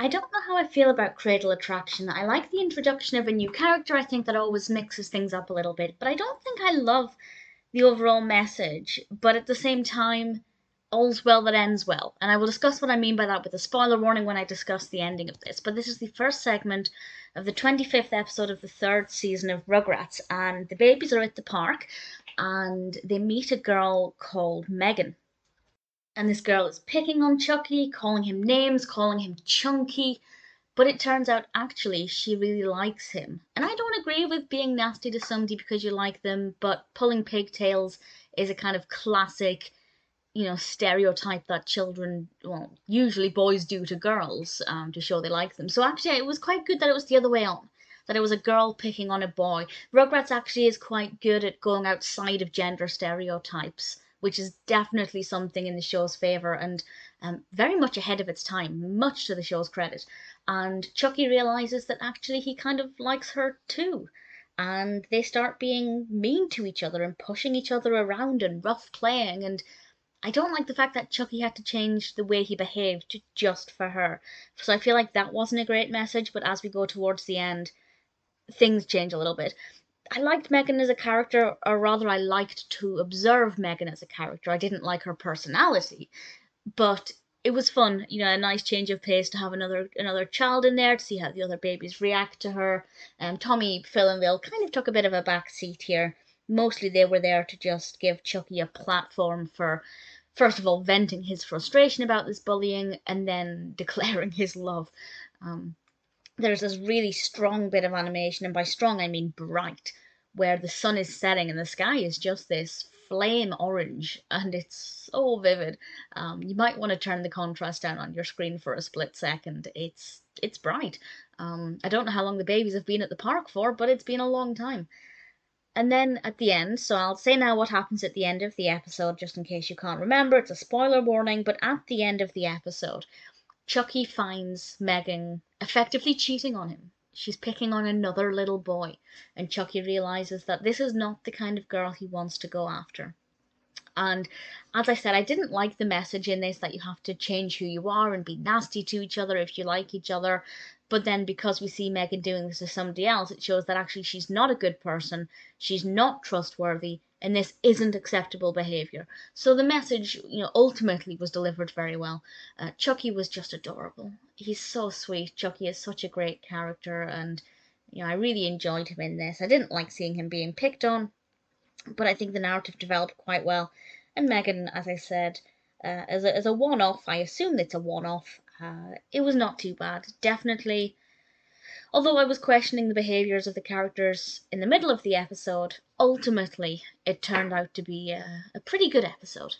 I don't know how I feel about Cradle Attraction. I like the introduction of a new character. I think that always mixes things up a little bit, but I don't think I love the overall message. But at the same time, all's well that ends well. And I will discuss what I mean by that with a spoiler warning when I discuss the ending of this. But this is the first segment of the 25th episode of the third season of Rugrats, and the babies are at the park and they meet a girl called Megan. And this girl is picking on Chuckie, calling him names, calling him chunky. But it turns out actually she really likes him. And I don't agree with being nasty to somebody because you like them, but pulling pigtails is a kind of classic you know stereotype that children well usually boys do to girls um, to show they like them so actually it was quite good that it was the other way on that it was a girl picking on a boy rugrats actually is quite good at going outside of gender stereotypes which is definitely something in the show's favor and um, very much ahead of its time much to the show's credit and chuckie realizes that actually he kind of likes her too and they start being mean to each other and pushing each other around and rough playing and I don't like the fact that Chuckie had to change the way he behaved just for her. So I feel like that wasn't a great message, but as we go towards the end, things change a little bit. I liked Megan as a character, or rather, I liked to observe Megan as a character. I didn't like her personality, but it was fun, you know, a nice change of pace to have another another child in there to see how the other babies react to her. Um, Tommy, Phil, and Lil kind of took a bit of a back seat here. Mostly they were there to just give Chuckie a platform for first of all venting his frustration about this bullying and then declaring his love. Um, there's this really strong bit of animation, and by strong I mean bright, where the sun is setting and the sky is just this flame orange and it's so vivid. Um, you might want to turn the contrast down on your screen for a split second. It's it's bright. Um, I don't know how long the babies have been at the park for, but it's been a long time. And then at the end, so I'll say now what happens at the end of the episode, just in case you can't remember. It's a spoiler warning, but at the end of the episode, Chuckie finds Megan effectively cheating on him. She's picking on another little boy, and Chuckie realizes that this is not the kind of girl he wants to go after. And as I said, I didn't like the message in this that you have to change who you are and be nasty to each other if you like each other. But then because we see Megan doing this to somebody else, it shows that actually she's not a good person, she's not trustworthy, and this isn't acceptable behavior. So the message, you know, ultimately was delivered very well. Uh, Chuckie was just adorable. He's so sweet. Chuckie is such a great character, and you know, I really enjoyed him in this. I didn't like seeing him being picked on, but I think the narrative developed quite well. And Megan, as I said, uh, as a, as a one-off, I assume it's a one-off. Uh, it was not too bad. Definitely, although I was questioning the behaviours of the characters in the middle of the episode, ultimately it turned out to be a, a pretty good episode.